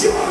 Sure.